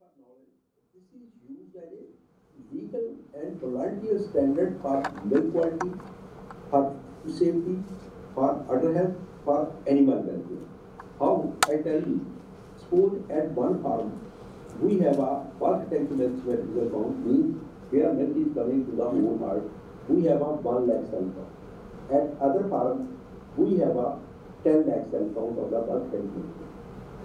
This is used as a legal and volunteer standard for milk quality, for safety, for udder health, for animal welfare. How? I tell you, suppose at one farm, we have a bulk tank medical count, means where milk is coming to the whole herd, we have a one lakh cell count. At other farm, we have a ten lakh cell count of the bulk tank.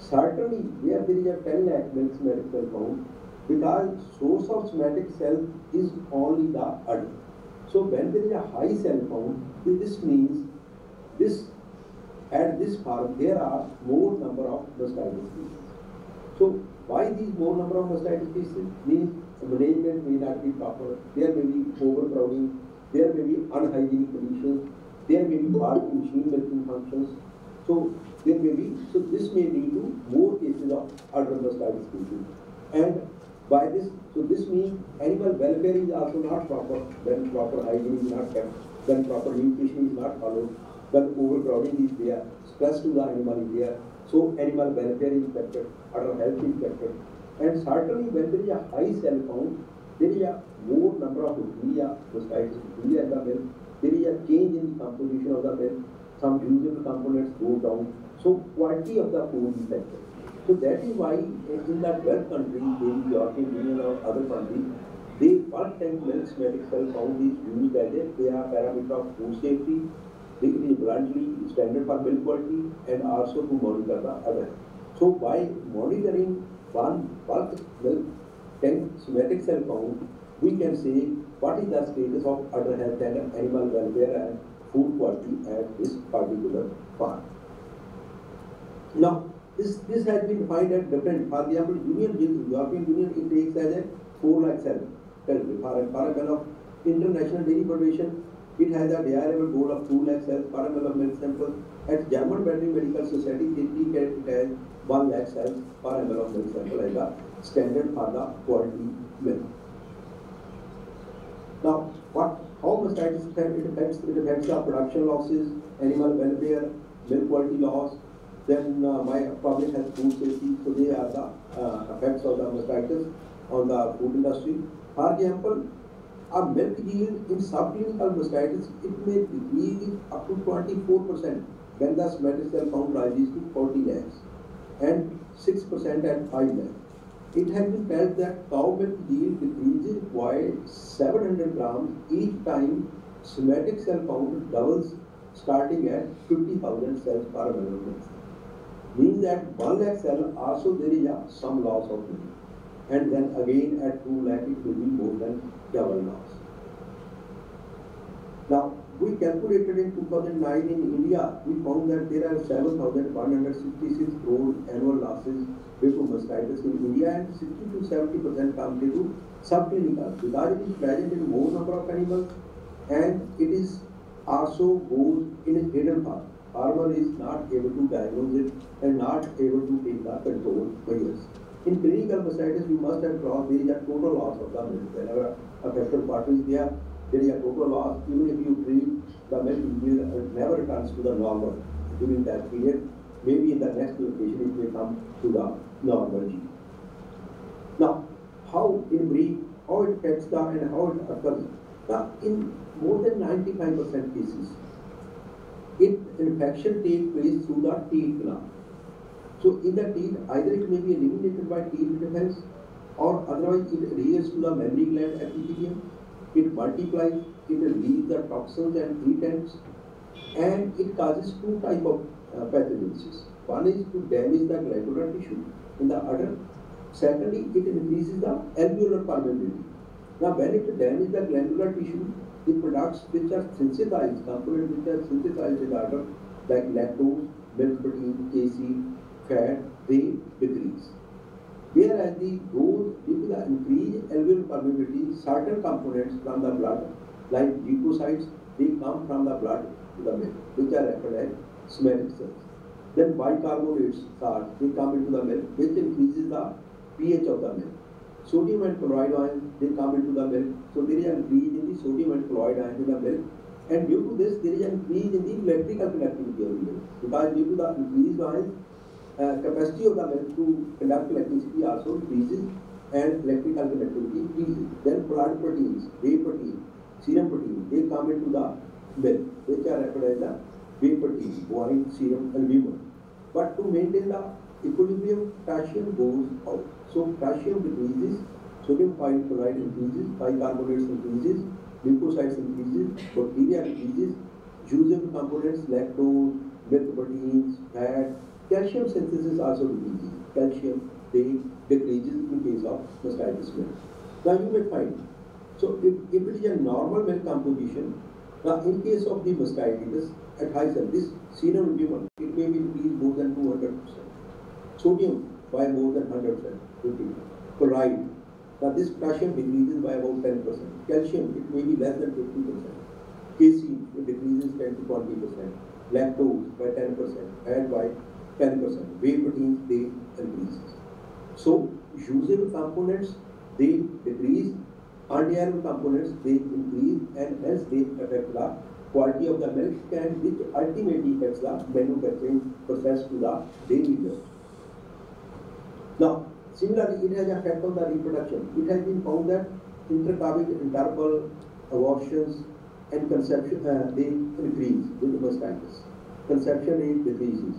Certainly, where there is a ten lakh milk somatic cell count, because source of somatic cell is only the udder. So when there is a high cell count, this means this, at this farm, there are more number of mastitis species. So why these more number of mastitis species? Means management may not be proper, there may be overcrowding, there may be unhygienic conditions, there may be faulty machine milking functions. So there may be, so this may lead to more cases of udder mastitis species. And by this, so this means animal welfare is also not proper, when proper hygiene is not kept, when proper nutrition is not followed, when overcrowding is there, stress to the animal is there, so animal welfare is affected, udder health is affected. And certainly when there is a high cell count, there is a more number of bacteria, mastitis bacteria in the milk, there is a change in the composition of the milk, some usable components go down, so quality of the food is affected. So that is why in the 12 countries, maybe European Union or other countries, they bulk tank milk cell count is used as a they are parameter of food safety, it is bluntly standard for milk quality and also to monitor the other. So by monitoring one bulk milk tank somatic cell count, we can say what is the status of udder health and animal welfare and food quality at this particular farm. Now, this, this has been defined at different, for example, Union, European Union, it takes as a four lakh cell. territory. For a, a kind of International Dairy Federation, it has a desirable goal of two lakh cells per ml of milk samples. At German Veterinary Medical Society, they take it has one lakh cells per ml of milk sample as the standard for the quality milk. Now, what, how mastitis affect, it affects, it affects the production losses, animal welfare, milk quality loss, then uh, my public health food safety, so they are the uh, effects of the mastitis on the food industry. For example, a milk yield in subclinical mastitis, it may decrease up to twenty-four percent when the somatic cell count rises to forty lakhs and six percent at five lakhs. It has been felt that cow milk yield decreases by seven hundred grams each time somatic cell count doubles starting at fifty thousand cells per milliliter means that one lakh cell also there is some loss of milk. And then again at two lakh it will be more than double loss. Now, we calculated in 2009 in India, we found that there are 7,166 crore annual losses due mastitis in India and 60 to 70 percent come due to subclinical because it is present in more number of animals and it is also goes in a hidden form farmer is not able to diagnose it and not able to take the control measures. In clinical mastitis, you must have crossed, there is a total loss of the milk. Whenever a affected party is there, there is a total loss. Even if you treat, the milk it will never returns to the normal during that period. Maybe in the next location it may come to the normal. Now, how in brief, how it affects the and how it occurs. Now, in more than 95% cases, it infection takes place through the teeth. So in the teeth, either it may be eliminated by teat defense or otherwise it adheres to the mammary gland epithelium, it multiplies, it releases the toxins and irritants and it causes two type of uh, pathogenesis. One is to damage the glandular tissue in the udder. Secondly, it increases the alveolar permeability. Now when it damages the glandular tissue, the products which are synthesized, components which are synthesized in the udder, like lactose, milk protein, casein, fat, they decrease. Whereas the those due to the increased alveolar permeability, certain components from the blood, like leukocytes, they come from the blood to the milk, which are referred as somatic cells. Then bicarbonates salts, they come into the milk, which increases the pH of the milk. Sodium and chloride ions, they come into the milk. So there is an increase in the sodium and chloride ions in the milk. And due to this, there is an increase in the electrical conductivity of the milk. Because due to the increased ions, uh, capacity of the milk to conduct electricity also increases and electrical conductivity increases. Then plant proteins, whey protein, serum protein, they come into the milk, which are referred as the whey protein, bovine, serum, albumin. But to maintain the equilibrium, potassium goes out. So potassium decreases, sodium chloride increases, bicarbonates increases, leukocytes increases, bacteria increases, usable components, lactose, milk proteins, fat, calcium synthesis also decreases. Calcium, they decreases in case of mastitis milk. Now you may find, so if, if it is a normal milk composition, now in case of the mastitis, cell, this serum albumin, it may be increased more than 200%. Sodium by more than 100%, 50. Chloride, now this potassium decreases by about 10%. Calcium, it may be less than 50%. Casein, it decreases 10 to 20%. Lactose by 10%, fat by 10%. Whey proteins, they increases. So usable components, they decrease. Undesirable components, they increase and hence they affect the quality of the milk and which ultimately affects the manufacturing process to the daily milk. Now, similarly, it has effect on the reproduction. It has been found that intercalving interval abortions and conception, uh, they increase with mastitis. Conception rate decreases.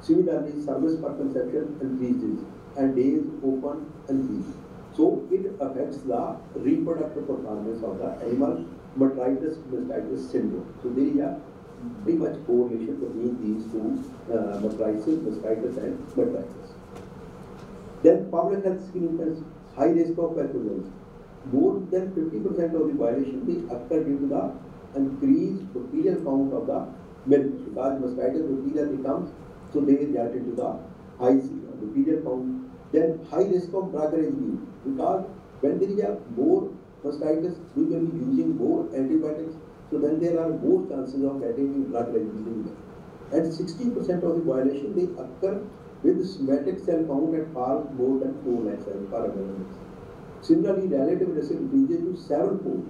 Similarly, service per conception increases and days open increase. So it affects the reproductive performance of the animal metritis mastitis syndrome. So there is a pretty much correlation between these two uh, metritis, mastitis and metritis. Then public health significance, high risk of pathogens. More than 50% of the violation they occur due to the increased bacterial count of the milk. Because mastitis bacteria becomes, so they result into the high bacterial count. Then high risk of drug residue. Because when there is a more mastitis, we will be using more antibiotics. So then there are more chances of getting drug residue. And 60% of the violation they occur with somatic cell count at far more than 4 lakh cells per million. Similarly, relative risk increases to sevenfold.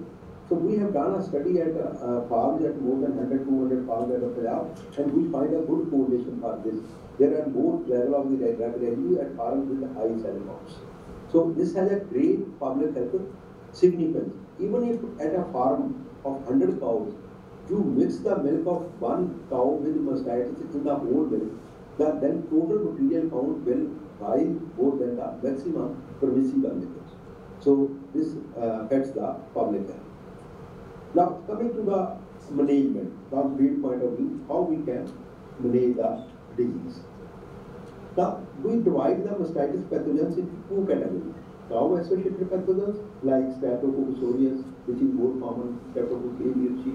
So we have done a study at uh, farms at more than 100, 200 farms at Punjab, and we find a good correlation for this. There are more level of the drug residue at farms with high cell counts. So this has a great public health significance. Even if at a farm of 100 cows, you mix the milk of one cow with mastitis in the whole milk, the then total bacterial count will rise more than the maximum permissible levels. So this uh, the public health. Now coming to the management from field point of view, how we can manage the disease. Now we divide the mastitis pathogens into two categories. Cow associated pathogens like Staphylococcus aureus, which is more common, Staphylococcus aviarchi,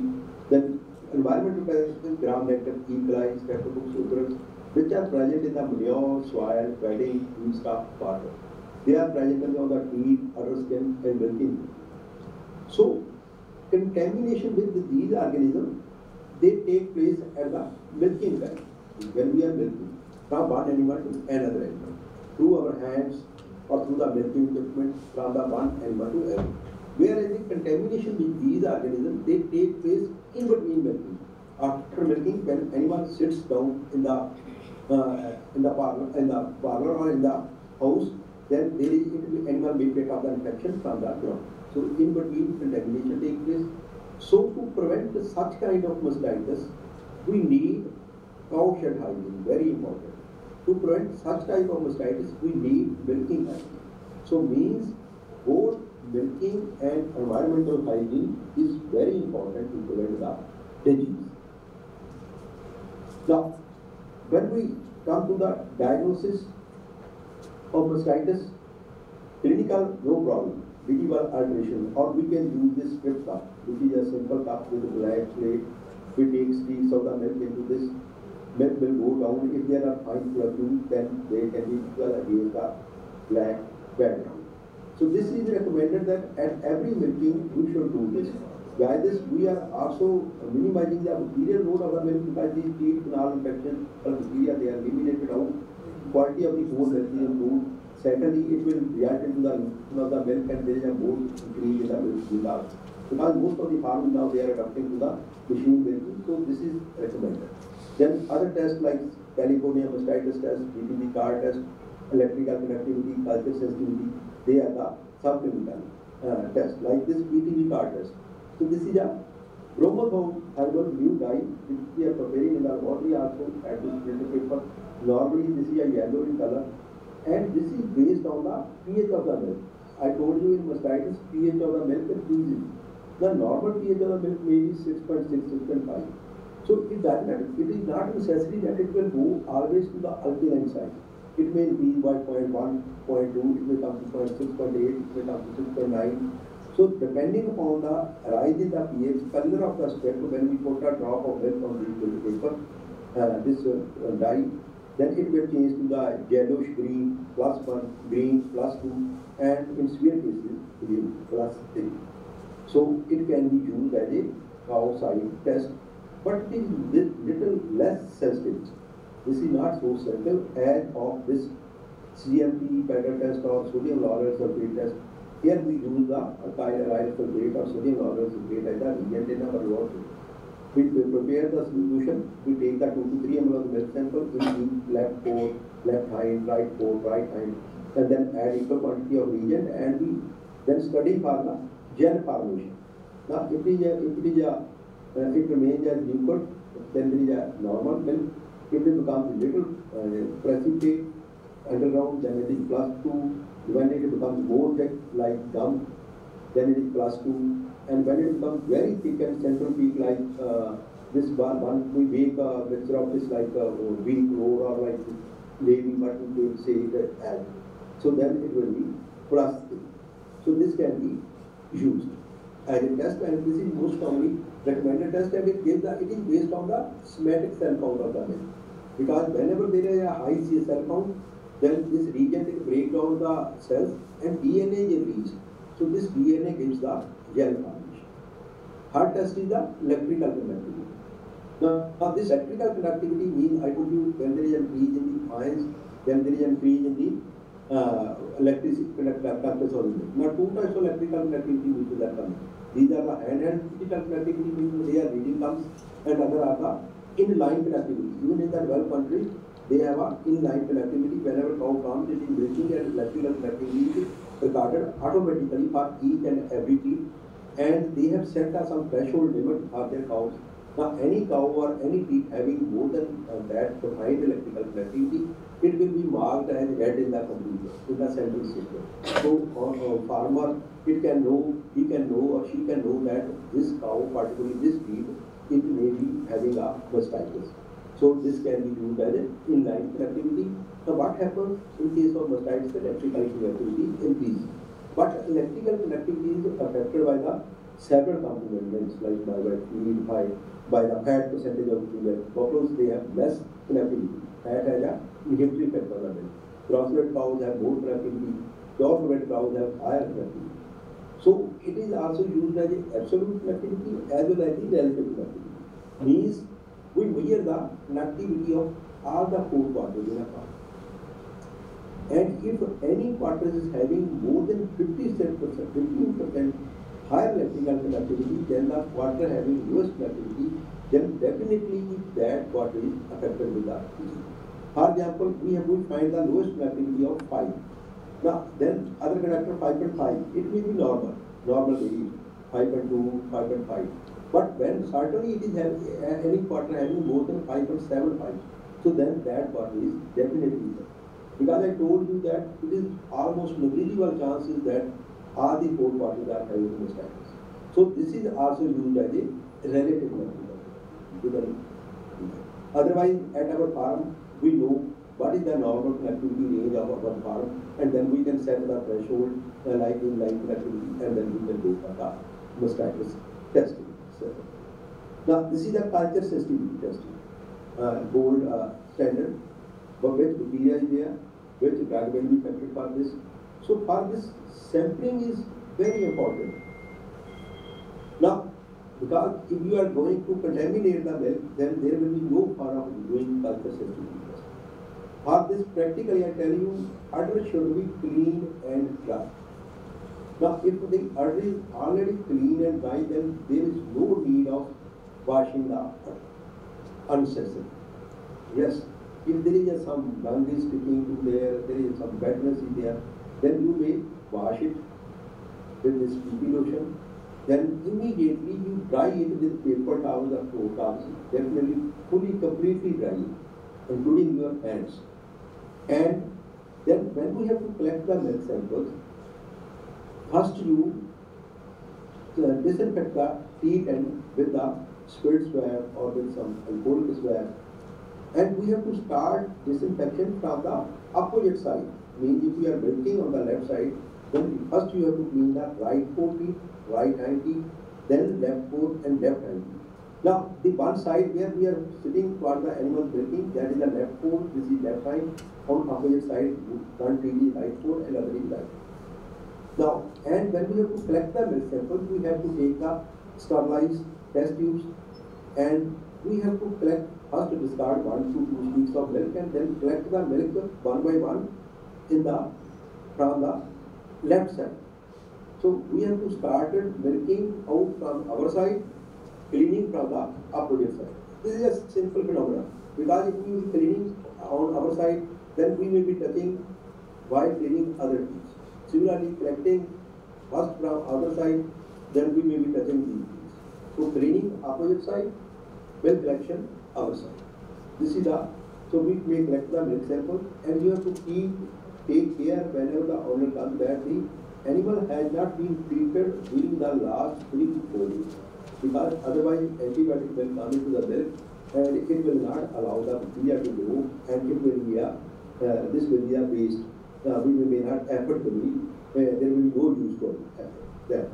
then environmental gram negative E. coli, Staphylococcus aureus, which are present in the manure, soil, bedding, foodstuff, water. They are present on the teeth, udder skin, and milking. So, contamination with these organisms, they take place at the milking time, when we are milking, from one animal to another animal, through our hands or through the equipment from the one animal to another. Whereas the contamination with these organisms, they take place in between milking. After milking, when animal sits down in the uh, in the parlor, in the parlor or in the house, then there is animal may pick up the infection from the ground. So in between contamination takes place. So to prevent such kind of mastitis, we need cow shed hygiene, very important. To prevent such type of mastitis, we need milking hygiene. So means both milking and environmental hygiene is very important to prevent the disease. Now, when we come to the diagnosis of mastitis, clinical no problem, visible alteration, or we can use this strip cup, which is a simple cup with a black plate. We take of the milk into this. Will go down. If there are fine floccules, then they can be equal against the black background. So this is recommended that at every milking we should do this. By this, we are also minimizing the bacterial load of the milk because these teeth canal infections or bacteria they are eliminated out. Quality of the whole milk is improved. Secondly, it will react into the of the milk and there is a more increase in the milk. Because most of the farms now they are adapting to the machine milking, so this is recommended. Then other tests like California mastitis test, BTB car test, electrical conductivity, culture sensitivity, they are the subclinical uh, test, like this BTB car test. So this is a bromoform herbal new dye which we are preparing in the laboratory also at this paper. Normally this is a yellow in color and this is based on the pH of the milk. I told you in mastitis pH of the milk increases. The normal pH of the milk may be 6.6, 6.5. So it not, it is not necessary that it will move always to the alkaline side. It may increase by 0.1, 0.2, it may come to 0.6, 0.8, it may come to 6.9. So depending upon the rise in the pH, color of the strip, when we put a drop of milk on the paper, uh, this uh, dye, then it will change to the yellowish green, plus 1, green, plus 2, and in severe cases, green, plus 3. So it can be used as a cow side test, but it is little less sensitive. This is not so sensitive as of this CMP pattern test or sodium lauryl sulfate test. Here we use the alkyl sulfate or sodium lauryl sulfate as the reagent in our laboratory. We prepare the solution, we take the 2 to 3 ml of milk sample, we use left pore, left hind, right pore, right hind, and then add equal quantity of reagent and we then study for the gel formation. Now, if it is a, if it is a, it remains as liquid, then there is a normal milk. If it becomes little uh, precipitate underground, then it is plus 2. When it becomes more thick like gum, then it is plus 2 and when it becomes very thick and central peak like uh, this one, one we make a mixture of this like a wheat road or like navy but we will say it as so then it will be plus three. So this can be used as a test and this is most commonly recommended test and it gives the it is based on the somatic cell count of the milk. Because whenever there is a high cell count, then this region will break down the cells and DNA is released. So this DNA gives the gel formation. Third test is the electrical conductivity. Now this electrical conductivity means I told you when there is an increase in the ions, then there is an increase in the uh, electricity conductance of the Now two types of electrical conductivity which are coming. These are the hand-hand physical conductivity means they are reading terms and other are the in-line conductivity. Even in the developed countries, they have a in-line conductivity. Whenever cow comes, it is breathing and electrical conductivity is recorded automatically for each and every teeth and they have set a some threshold limit for their cows. Now, any cow or any teeth having more than uh, that defined electrical conductivity, it will be marked as red in the computer, in the central system. So, uh, uh, farmer, it can know, he can know or she can know that this cow, particularly this breed, it may be having a mastitis. So, this can be used as an inline connectivity. Now, what happens in case of mastitis? Electrical conductivity increases. But electrical conductivity is affected by the several components like by, the fluid, by, by the fat percentage of fluid. Buffaloes, they have less conductivity. Fat has a inhibitory the milk. Crossbred cows have more conductivity. Pure cows have higher conductivity. So it is also used as absolute conductivity as well as the relative conductivity. Means we measure the conductivity of all the four quarters in a cow. And if any quarter is having more than 50 percent, 15% higher electrical conductivity than the quarter having lowest conductivity, then definitely that quarter is affected with the disease. For example, we have to find the lowest conductivity of 5. Now, then other conductor 5.5, it may be normal, normal value, 5.2, 5.5. But when certainly it is having, any quarter having more than 5.75, so then that quarter is definitely there. because I told you that it is almost negligible chances that all the four parties are having the mastitis. So this is also used as a relative method. Otherwise, at our farm, we know what is the normal connectivity range of our farm, and then we can set the threshold uh, like in line connectivity, and then we can for the mastitis testing. So, now, this is the culture sensitivity testing, uh, gold uh, standard for which bacteria is there, which drug will be affected for this. So for this sampling is very important. Now, because if you are going to contaminate the milk, then there will be no harm of doing culture sensitivity. For this practically I tell you, udder should be clean and dry. Now if the udder is already clean and dry, then there is no need of washing the udder unnecessary. Yes, If there is some lung is sticking to there, there is some badness in there, then you may wash it with this PP lotion. Then immediately you dry it with paper towels or towels, definitely fully, completely dry it, including your hands. And then when we have to collect the milk samples, first you uh, disinfect the teat end with the spirit swab or with some alcoholic swab. And we have to start disinfection from the opposite side. Means if you are milking on the left side, then first you have to clean the right foot right hind then left foot and left teeth. Now, the one side where we are sitting for the animal milking, that is the left foot, this is hind. On opposite side, one tree is foot and other is right. Now, and when we have to collect the milk samples, we have to take the sterilized test tubes and we have to collect, first to discard one to two sheets of milk and then collect the milk one by one in the, from the left side. So we have to start milking out from our side, cleaning from the opposite side. This is a simple phenomenon because if we cleaning on our side, then we may be touching while cleaning other teeth. Similarly, collecting first from other side, then we may be touching these things. So cleaning opposite side, milk collection our side. This is the, so we may collect the milk sample and you have to keep, take care whenever the owner comes that the animal has not been treated during the last three four days. Because otherwise antibiotic will come into the milk and it will not allow the bacteria to grow and it will be a, uh, this will be a waste uh, we may not effort to be, uh, there will be no use for that.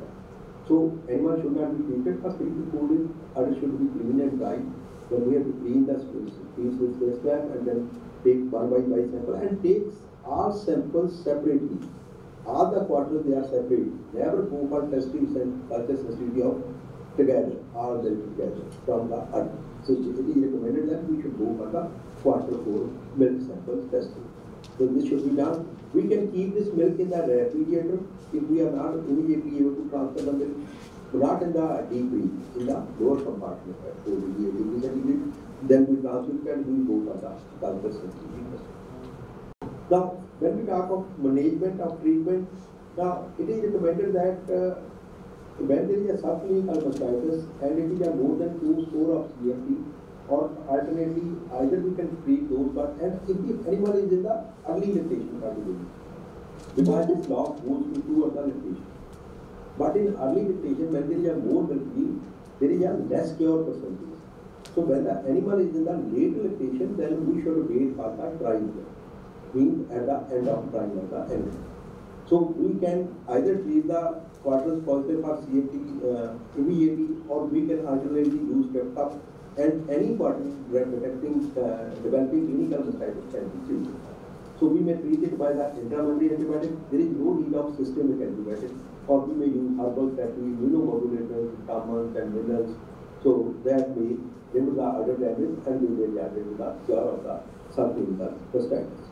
So animal should not be treated first three to four days, other should be clean dry. Then we have to clean the space, piece with space trap and then take one by one sample and takes all samples separately. All the quarters they are separate. Never go for culture sensitivity of together, all of them together from the other. So it is recommended that we should go for the quarter four milk sample testing. So this should be done. We can keep this milk in the refrigerator if we are not immediately able to transfer the milk. Not in the deep freeze, in the lower compartment at 4 degree. Then we transfer it and we go for the culture sensitivity. Now, when we talk of management of treatment, now it is recommended that uh, when there is a subclinical mastitis and it is a more than two score of CFT, or alternately either we can treat those but and if the animal is in the early lactation category because this law goes to two other lactation. But in early lactation when there is a more milking there is a less cure percentage. So when the animal is in the late lactation then we should wait for the drying means at the end of drying of the animal. So we can either treat the quarters positive for CFT uh, immediately or we can alternately use Peptop and any body detecting, uh, developing clinical treated. So we may treat it by the intramammary antibiotic. There is no need of systemic antibiotic. Or we may use herbal therapy, immunomodulators, vitamins and minerals. So that may remove the other damage and we may to the cure of the subclinical mastitis.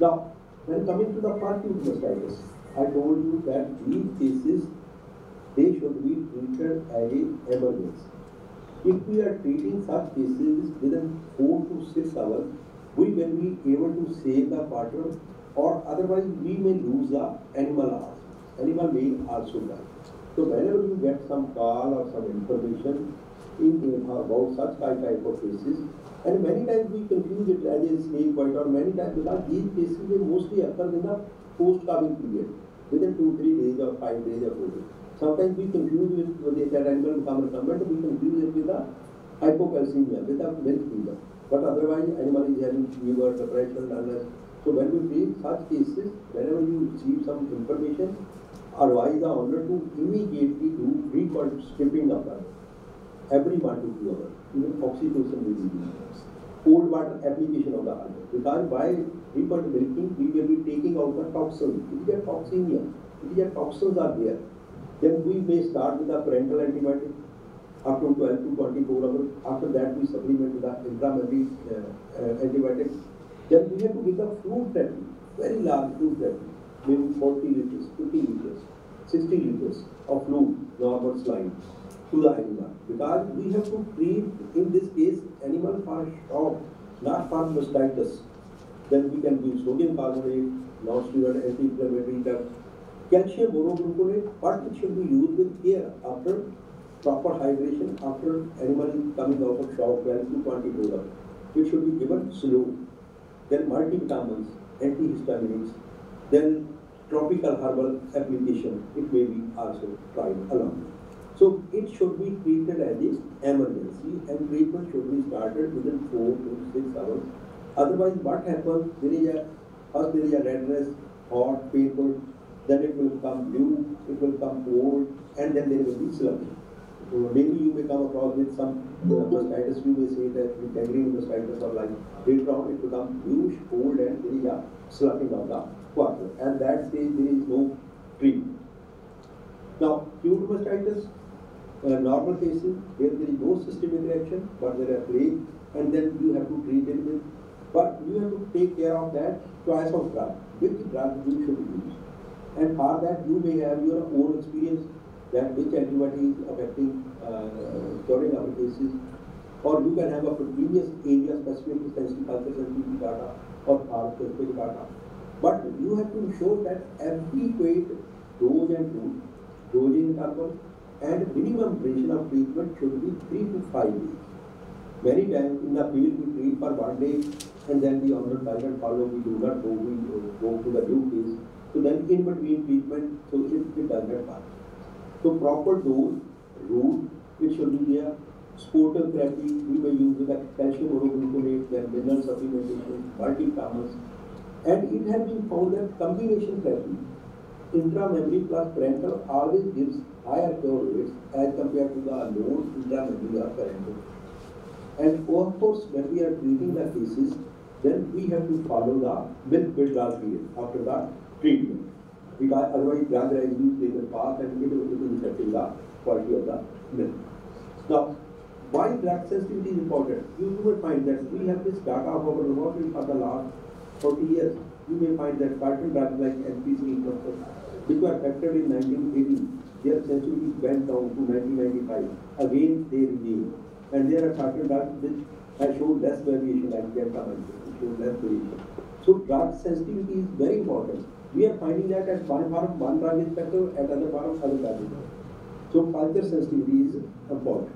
Now, when coming to the part acute mastitis, I told you that these cases, they should be treated as a emergency. If we are treating such cases within 4 to 6 hours, we will be able to save the partner or otherwise we may lose the animal. Animal may also die. So whenever you get some call or some information in, about such type of cases, and many times we confuse it as a snake bite or many times because these cases may mostly occur in the post-calving period, within 2, 3 days or 5 days or 4 days. Sometimes we confuse with, with the become recumbent, we confuse it with the hypocalcemia, with the milk fever. But otherwise, animal is having fever, depression, illness. So when we treat such cases, whenever you receive some information, advise the owner to immediately do frequent stripping of the every one to two hours. Even oxytocin will be used. Cold water application of the algae. Because by frequent milking, we will be taking out the toxins. It is a toxemia. It is a toxins are there. Then we may start with the parental antibiotic up to 12 to 24 hours. After that, we supplement with the intramammary uh, uh, antibiotic. Then we have to give the fluid therapy, very large fluid therapy, maybe 40 liters, 50 liters, 60 liters of fluid, normal saline to the animal. Because we have to treat, in this case, animal for shock. not for mastitis, then we can use sodium carbonate, non-steroidal anti-inflammatory drugs, calcium borogluconate, but it should be used with care after proper hydration, after animal coming out of shock well to 20 dollars. It should be given slow. Then multivitamins, antihistaminics, then tropical herbal application, it may be also tried along. So it should be treated as an emergency and treatment should be started within four to six hours. Otherwise, what happens, there is a, first there is a redness, hot, painful, then it will become blue, it will become cold, and then there will be sluggish. Maybe you may come across with some mastitis, you may say that with gangrene mastitis or like, later on it becomes bluish, cold, and there is a sloughing of the water. At that stage, there is no treatment. Now, acute mastitis, uh, normal cases, where there is no systemic reaction, but there are plague, and then you have to treat it with, you have to take care of that choice of drug, which drug you should use. And for that, you may have your own experience that which antibody is affecting uh, curing cases, or you can have a previous area specific culture sensitivity data or specific data. But you have to show that adequate dose and route, dosing interval, and minimum duration of treatment should be three to five days. Many times in the field we treat for one day and then the owner doesn't follow, we do not go, we go to the new case. So then in between treatment, so it does not work. So proper dose, route, it should be there. Sportal therapy, we may use with the calcium borogluconate, then mineral supplementation, multivitamins. And it has been found that combination therapy, intramammary plus parental always gives higher cure rates as compared to the known intramammary or parental. And of course, when we are treating the cases, then we have to follow the myth withdrawal period after the treatment. Because otherwise, drug residues they will pass and it will infecting the quality of the myth. Now, why drug sensitivity is important? You, will find that we have this data of our laboratory for the last 40 years. You may find that certain drugs like NPC, which were affected in 1980, their sensitivity went down to 1995. Again, they remain. And there are certain drugs which have shown less variation like delta to left to So drug sensitivity is very important. We are finding that at one farm, one drug is effective, at other of other drug is. So culture sensitivity is important.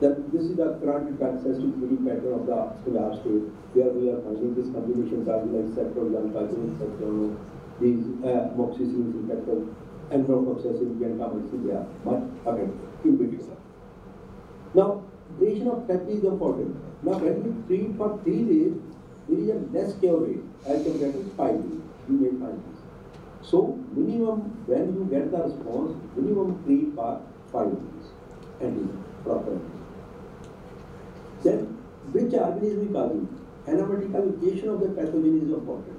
That this is the current drug sensitivity pattern of the Punjab state, where we are finding this combination drug like ceftriaxone, ceftriaxone, ceftriaxone, these uh, moxicillin, ceftriaxone, and from obsessive and commercial, they are much effective in Now, duration of therapy is important. Now, when we treat for three days, there is a less cure rate as compared to five days. You may find this. So, minimum when you get the response, minimum treat for five days and proper. Then, which organism is causing? Anamortification of the pathogen is important.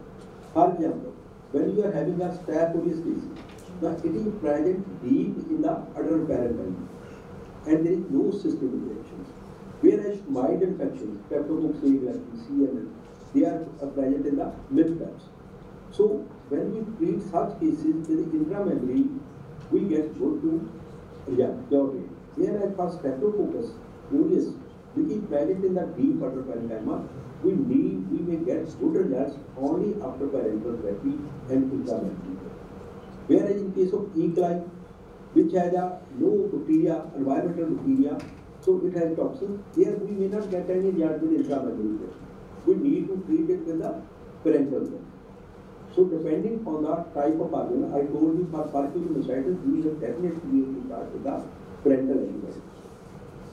For example, when you are having a staph aureus disease, now it is present deep in the udder parenchyma and there is no systemic reaction. Whereas mild infections, Streptococcus like CML, they are present in the mid ducts. So when we treat such cases with intramammary, we get good to yeah, cure rate. Whereas for Streptococcus aureus, which is present in the deep udder parenchyma, we need, we may get good results only after parental therapy and intramammary. Whereas in case of E. coli, which has a low bacteria, environmental bacteria, so it has toxins. Here we may not get any result with intramammary We need to treat it with the parental therapy. So depending on the type of organ, I told you for mastitis, we will definitely need to start with the parental antibiotics.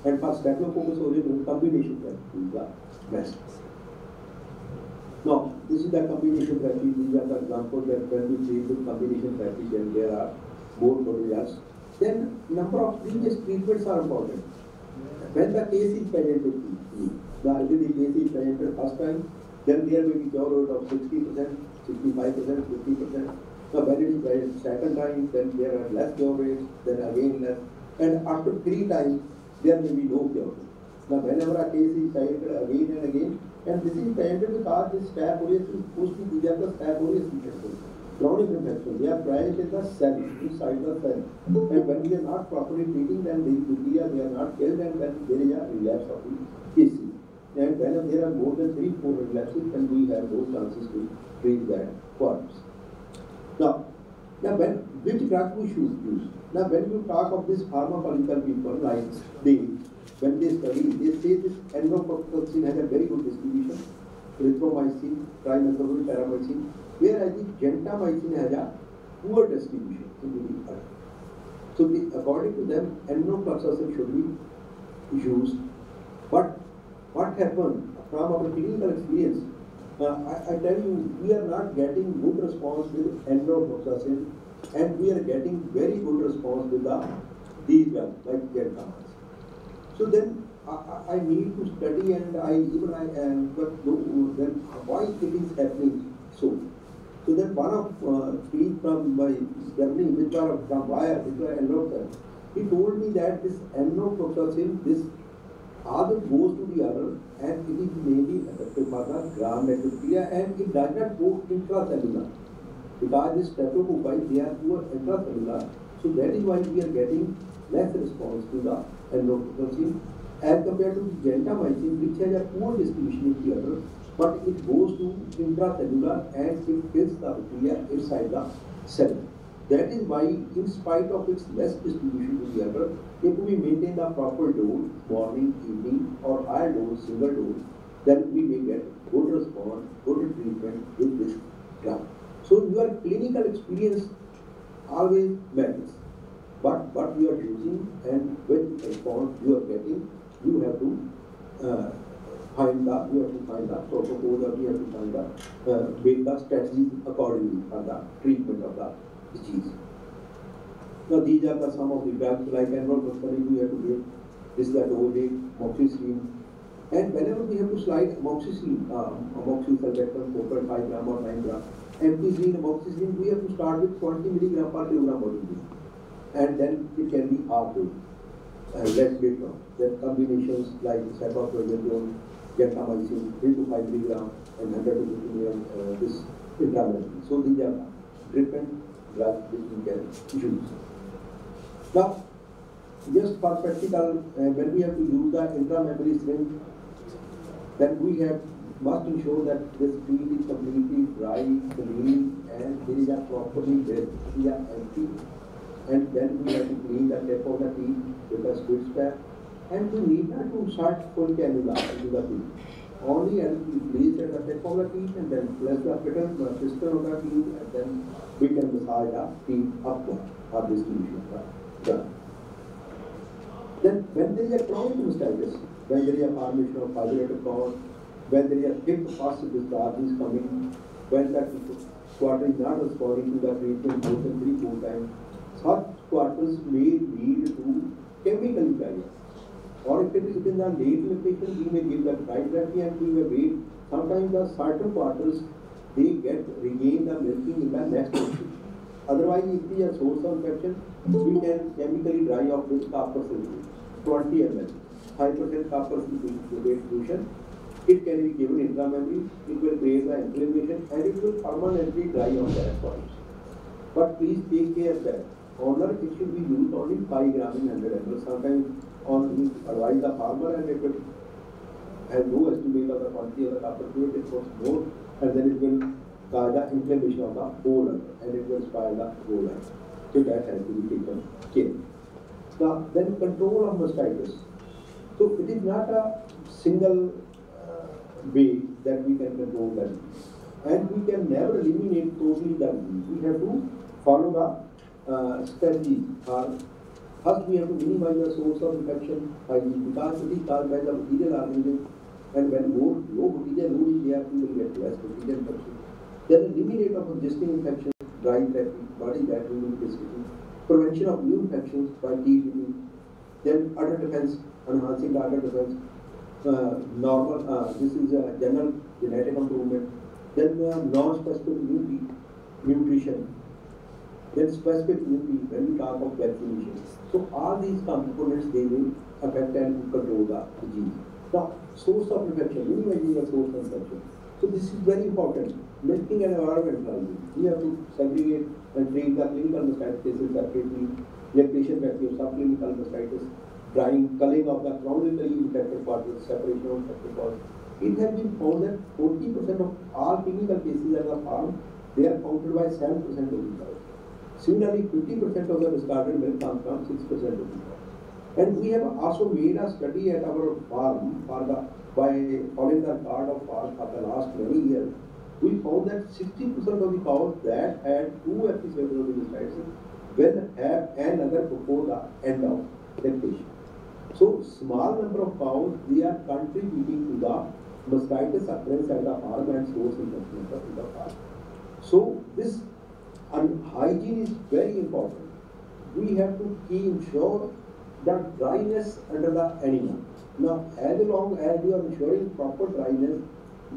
And for staphylococcus aureus, combination therapy is the best. Now, this is the combination therapy. These are the examples that when we treat with combination therapy, then there are more good. Then number of previous treatments are important. When the case is presented the IBD case is presented first time, then there may be cure rate of 60%, 65%, 50%. Now when it is presented second time, then there are less cure rates, then again less. And after three times, there may be no cure rate. Now whenever a case is presented again and again, and this is presented because this staph aureus is supposed to the staph aureus infection. Chronic infection, they are present in the cell, inside the cell. And when we are not properly treating them, the bacteria, they are not killed and then there is a relapse of the disease. and when there are more than three, four relapses, then we have no chances to treat that corpse. Now, now when, which drug we should use? Now when you talk of this pharmacological people like they, when they study, they say this enrofloxacin has a very good distribution, erythromycin, trimethoprim, paramycin, whereas the gentamicin has a poor distribution into the earth. So the, according to them, enrofloxacin should be used. But what happened from our clinical experience, uh, I, I, tell you, we are not getting good response with enrofloxacin and we are getting very good response with the these drugs like gentamicin. So then I, I, need to study and I even I am, but then why it is happening so. So then one of uh, speech from my Germany, which are from Bayer, which are endocrine, he told me that this endotoxin, this other goes to the other and it is mainly affected by the gram bacteria and it does not go intracellular. Because this streptococci, they are poor intracellular, so that is why we are getting less response to the endotoxin as compared to the gentamicin, which has a poor distribution in the other, but it goes to intracellular and it kills the bacteria inside the cell. That is why, in spite of its less distribution to the other, if we maintain the proper dose, morning, evening, or higher dose, single dose, then we may get good response, good treatment with this drug. So your clinical experience always matters. But what you are using and which response you are getting, you have to uh, find the, we have to find the protocol or you have to find the, uh, make the strategies accordingly for the treatment of the disease. Now these are the some of the drugs like enrolment we have to give, this is the dosage, moxicillin, and whenever we have to slide amoxicillin, uh, amoxicillin 4.5 gram or 9 gram, ampicillin, amoxicillin, we have to start with 20 milligram per kilogram body and then it can be half dose and less later. Then combinations like cycloprazole, gentamicin, 3 to 5 milligram and 100 to 50 milligram uh, this intravenous. So these are different drugs which we can use. Now, just for practical, uh, when we have to use the intramammary syringe, then we have must ensure that this feed is completely dry, clean, and there is a properly dressed, we are empty. And then we have to clean the tip of the teeth with a squid strap. And we need not to start full cannula into the teeth. Only and we place at the of the teeth and then place the button, the piston of the teeth, and then we can massage the teeth upward for distribution of the Then when there is a chronic mastitis, when there is a formation of fibrillary cord, when there is a thick pus discharge is coming, when that quarter is not responding to the treatment more than three, four times, such quarters may lead to chemical failure. Or if it is in the late lactation, we may give the tritherapy and we may wait. Sometimes the certain quarters, they get regain the milking in the next day. Otherwise, if it is a source of infection, we can chemically dry off with copper sulfate, 20 ml, 5% copper solution. It can be given intramammary, it will create the inflammation and it will permanently dry off the points. But please take care that owner it should be used only 5 gram in 100 ml. Sometimes on we advise the farmer and it have no estimate of the quantity of the copper fluid, it was more and then it will cause the inflammation of the whole and it will spoil the whole So that has to be taken care. Now then control of mastitis. So it is not a single uh, way that we can control that. And we can never eliminate totally that. We have to follow the uh, strategy. Uh, first, we have to minimize the source of infection by because it is caused by the bacterial organism. And when more low bacterial load is there, we will get less infection. Then eliminate of existing infections, dry therapy, body that we will be discussing. Prevention of new infections by TBD. Then other defense, enhancing the other defense. Uh, normal, uh, this is a general genetic improvement. Then uh, non-specific nutrition then specific immunity when we talk of vaccination. So all these components they will affect and control the disease. Now, source of infection, minimizing the source of infection. So this is very important. Making an environment We have to segregate and treat the clinical mastitis separately, lactation factors, subclinical mastitis. drying, culling of the chronically infected part with separation of infected part. It has been found that forty percent of all clinical cases at the farm, they are counted by seven percent of the. Similarly, fifty percent of the discarded milk comes from six percent of the. And we have also made a study at our farm for the, by following the card of farm for the last many years. We found that sixty percent of the cows that had two episodes of mastitis will have another before the end of lactation. So small number of cows, they are contributing to the mastitis occurrence at the farm and source infection in the farm. So this and hygiene is very important. We have to ensure the dryness under the animal. Now, as long as you are ensuring proper dryness,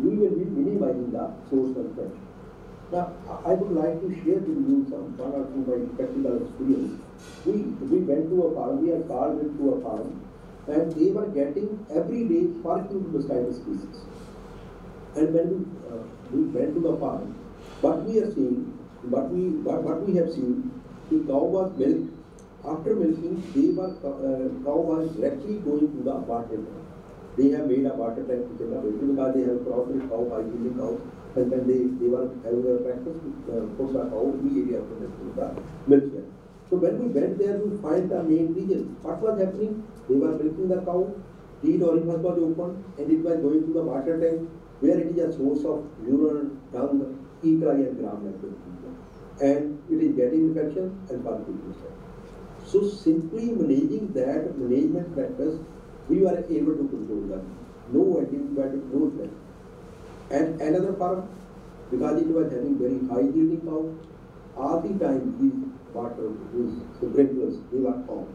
we will be minimizing the source of infection. Now, I would like to share with you some one or two my practical experience. We, we went to a farm, we are called into a farm, and they were getting every day peracute mastitis cases. And when we, uh, we went to the farm, what we are seeing, what we, what, what we have seen, the cow was milked. After milking, they were, uh, cow was directly going to the water tank. They have made a water tank which is available because they have proper cow, hygienic cow. And then they, they were having a practice uh, put the cow immediately after milking the milk there. So when we went there, we find the main reason. What was happening? They were milking the cow, teat orifice was open, and it was going to the water tank, where it is a source of urine, dung, E. coli and gram negative. And it is getting infection and contributing So simply managing that management practice, we were able to control them. No antibiotic, no threat. And another farm, because it was having very high yielding cow, all the time these water, these sprinklers, they were on.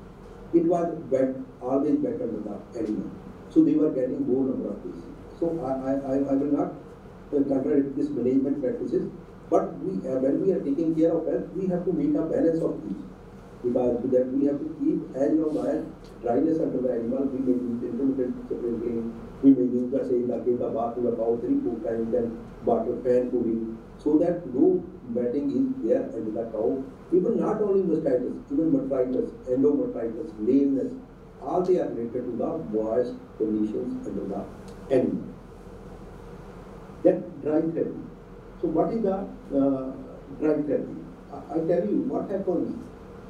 It was wet, always better than the animal. So they were getting more number of cases. So I, I I will not uh, contradict this management practices, but we, uh, when we are taking care of health, we have to make a balance of these. Because that we have to keep as long as dryness under the animal, we may use intermittent sprinkling, we may use the same like the bath to cow three, four times, then water fan cooling, so that no wetting is there and the cow. Even not only mastitis, even metritis, endometritis, lameness, all they are related to the moist conditions under the animal. Then dry therapy. So what is the uh, dry therapy? I, I tell you what happens.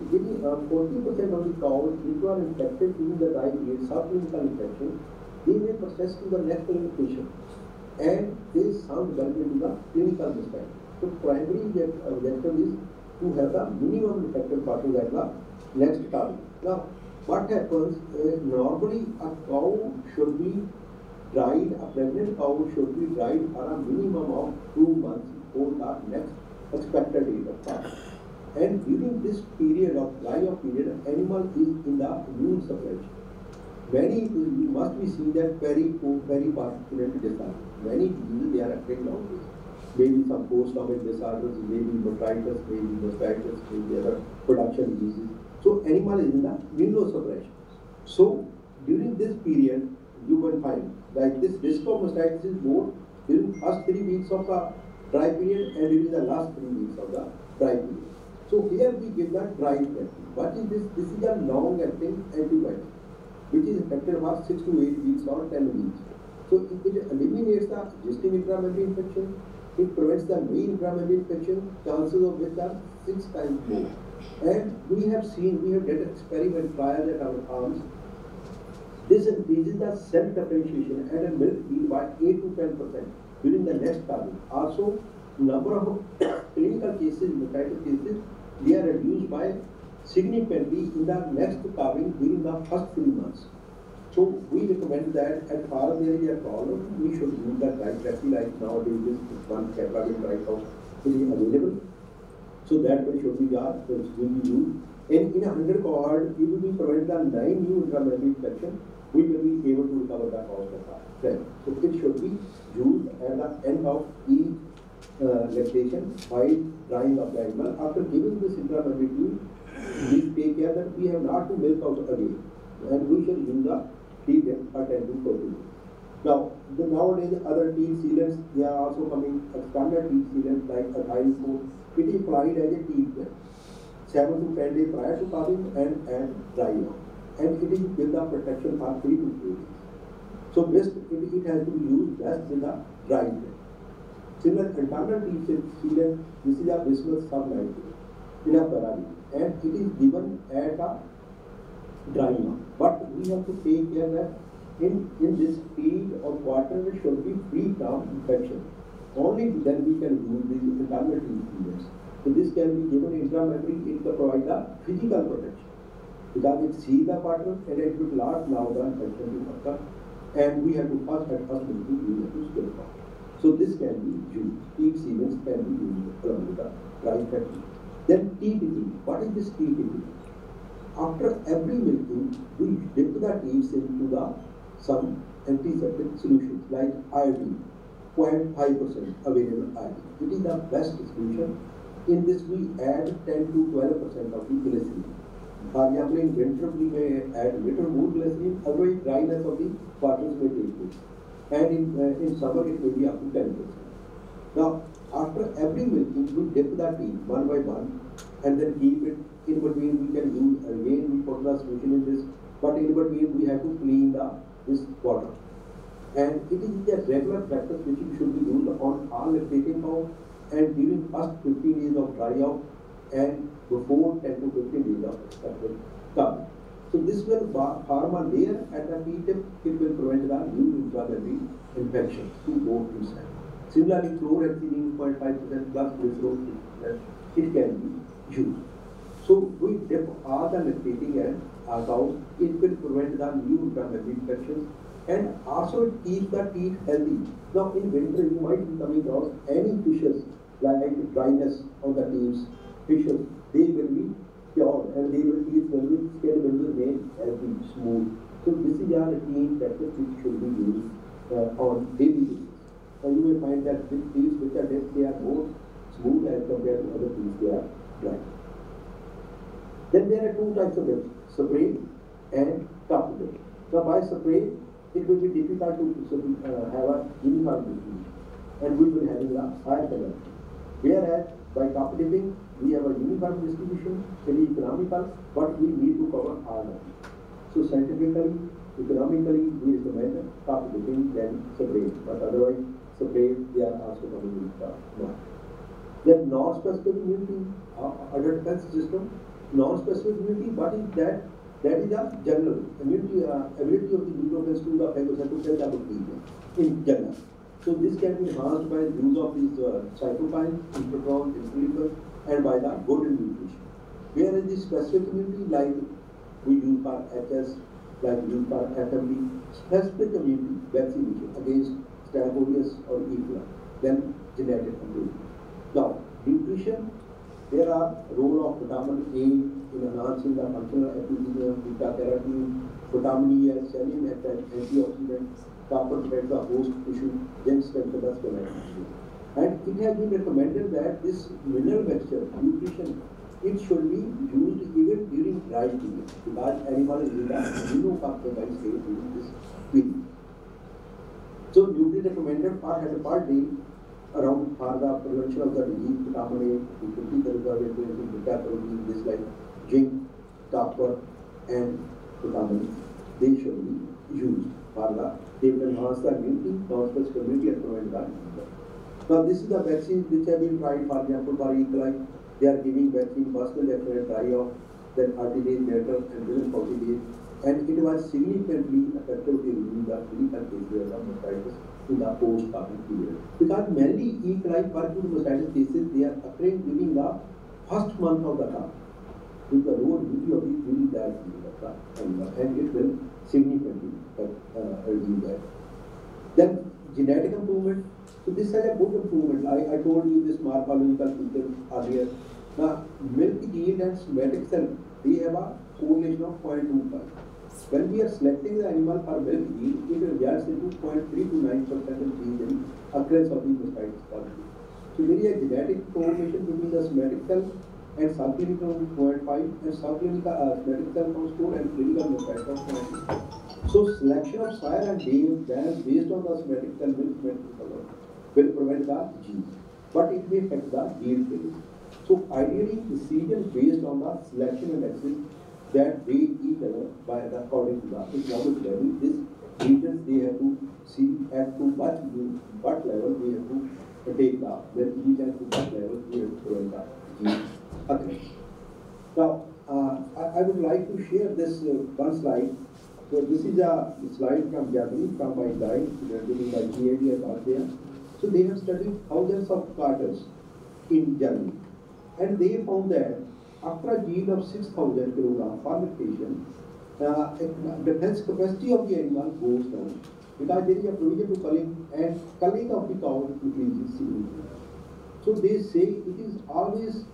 Uh, 40% of the cows which are infected during the dry period, subclinical infection, they may process to the next location and they sound well into the clinical respect. So primary object- objective is to have the minimum infected particles at the next target. Now, what happens, uh, normally a cow should be dried, a pregnant cow should be dried for a minimum of two months before the next expected date of calf. And during this period of dry off period, animal is in the immune suppression. Many, you must be seen that very, very particular disorder. Many diseases, they are affecting nowadays. Maybe some post-stomach disorders, maybe metritis, maybe mastitis, maybe other production diseases. So animal is in the immunosuppression. So during this period, you will find that this mastitis is more during first three weeks of the dry period and during the last three weeks of the dry period. So here we give the dry therapy. What is this? This is a long-acting antibiotic which is effective for six to eight weeks or ten weeks. So it, eliminates the existing intramammary infection, it prevents the new intramammary infection, chances of which are six times more. And we have seen, we have done experiment trials at our farms. This increases the cell differentiation and a milk yield by eight to ten percent during the next calving. Also, number of clinical cases, mastitis cases, they are reduced by significantly in the next calving during the first three months. So we recommend that at farm there is a problem, we should use the dry therapy like nowadays this one capital dry house is available. So that way should be it will be used. And in a hundred cohort, we will be prevent the nine new intramammary infection, we will be able to recover the cost of that. So it should be used at the end of each uh, lactation while drying of the animal. After giving this fluid, we take care that we have not to milk out again. And we shall use the feed them attending protein. Now, the nowadays other teat sealants, they are also coming, expanded teeth sealants like ethyl coat. It is applied as a teeth gel. Seven to ten days prior to calving and, and dry off. And it is with the protection for three to. So best, it, it has to be used best with a dry blend. Similar internal sealant, this is a bismuth sub-nitrate in a Ferrari and it is given at a dry mark. But we have to take care that in, in this field of water it should be free from infection. Only then we can use these internal sealants. So this can be given intramedullary, it can provide the physical protection. Because it seals the water and it will allow the infection to occur. And we have to first at first we have to still water. So this can be used. Teat sealants can be used along with the dry therapy. Then TTT. What is this TTT? After every milking, we dip the teats into the some antiseptic solutions like iodine, 0.5% available iodine. It is the best solution. In this we add 10 to 12% of the glycerin. For example, in winter we may add little more glycerin, otherwise dryness of the waters may take place. And in, uh, in summer it may be up to 10%. Now, after every milking, we dip the tea one by one and then keep it in between. We can use again, we put the solution in this, but in between we have to clean the this water. And it is a regular practice which should be used on all lactating cow and during first 15 days of dry out and before 10 to 15 days of expected cow. So this will form a layer at the tip, it will prevent the new intramammary infection to go inside. Similarly, chlorhexidine 0.5% plus glycerol, it can be used. So we dip all the lactating and uh, it will prevent the new intramammary infections and also it keeps the teeth healthy. Now in winter you might be coming across any fishes like dryness on the teeth, they will be pure and they will be skin will remain healthy, smooth. So this is a routine practice which should be used uh, on daily basis. And you will find that with teeth which are dead, they are more smooth as compared to other teeth, they are dry. Then there are two types of it, spray and cup dip. Now by spray, it will be difficult to uh, have a uniform distribution and we will have a higher penalty. Whereas by cup we have a uniform distribution, very economical, but we need to cover all of it. So scientifically, economically, we recommend cup dipping than spray, but otherwise spray they are also coming with the. Then non-specific immunity, uh, adult system, non-specific immunity, what is that? That is a general immunity, uh, ability of the neutrophils to the phagocytosis the in general. So this can be enhanced by the use of these uh, cytokines, interferons, interleukins, and by the good nutrition. Whereas the specific immunity, like we use for HS, like we use for FMD, specific immunity vaccination against Staph aureus or E. then genetic immunity. Now, nutrition, there are role of vitamin A in enhancing the functional epithelium, beta carotene, vitamin E as selenium antioxidant, copper protects the host tissue, zinc strengthens the skeletal tissue. And it has been recommended that this mineral mixture, nutrition, it should be used even during dry period because animal is immunocompromised during this period. So duty recommended had a part day around for the prevention of the disease, vitamin B50 conservative, beta carotene, this like zinc, copper, and vitamin They should be used for the, they will enhance the immunity, non-specific immunity and prevent the. Now this is the vaccines which have been tried, for example, for E. coli. They are giving vaccine first they have dry off, then 30 days later and within 40 days. And it was significantly effective in the clinical cases of mastitis in the post-COVID period. Because mainly E. coli peracute mastitis cases, they are occurring during the first month of the calf. With the lower duty of the during that period time, and it will significantly uh, reduce that. Then genetic improvement. So this is a good improvement. I, I told you this morphological feature earlier. Now, milk yield and somatic cell, they have a correlation of 0.25. When we are selecting the animal for milk yield, it results into 0.3 to 9 percent increase in occurrence of the mastitis quality. So there is a genetic correlation between the somatic cell and subclinical 0.5 and subclinical uh, somatic cell from store and clinical of 0.5. So selection of sire and dam based on the somatic cell milk somatic color will prevent the genes, but it may affect the yield phase. So ideally, decision based on the selection and exit that they each other by the according to the economic level. This regions they have to see at to what what level we have to take the then each and to what level we have to provide the others. Now, uh, I, I would like to share this uh, one slide. So this is a slide from Germany, from my guide, during my PhD at Austria. So they have studied thousands of carters in Germany. And they found that after a yield of 6,000 kilogram per lactation, uh, defense capacity of the animal goes down because there is a provision to culling and culling of the cow increases significantly. So they say it is always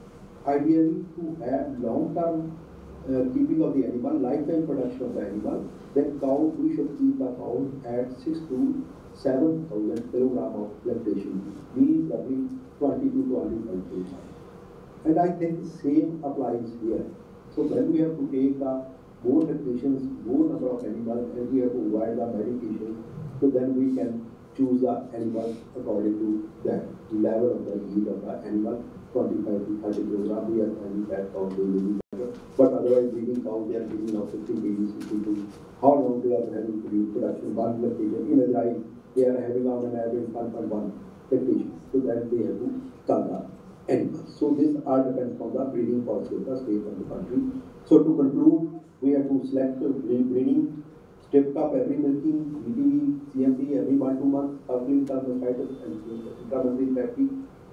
ideal to have long-term Uh, keeping of the animal, lifetime production of the animal, then cow, we should keep the cow at 6 to 7,000 kilogram of lactation, means roughly 20 to 25 kg. And I think the same applies here. So when we have to take the more lactations, more number of animals, and we have to avoid the medication, so then we can choose the animal according to that level of the need of the animal 25 to 30 kilogram, we are finding that cow. But otherwise, breeding cows, they are breeding of 50 kg, 60 kg. How long they are having production, one lactation. In dry, they are having on an average 1.1 lactation. So that they have to cull the animals. So this all depends on the breeding policy of the state and the country. So to conclude, we have to select breeding, strip up every milking, BTV, CMD every one two months, suckling thermostatus and intramuscular therapy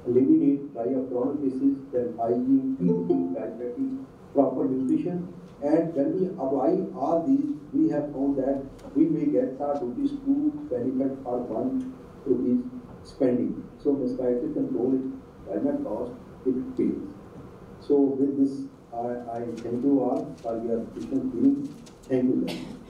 eliminate try of chronic disease, then hygiene, feeding, proper nutrition. And when we apply all these, we have found that we may get our rupees two benefit for one rupees spending. So misguided control is very much cost, it pays. So with this, I, I thank you all for your patient hearing. Thank you.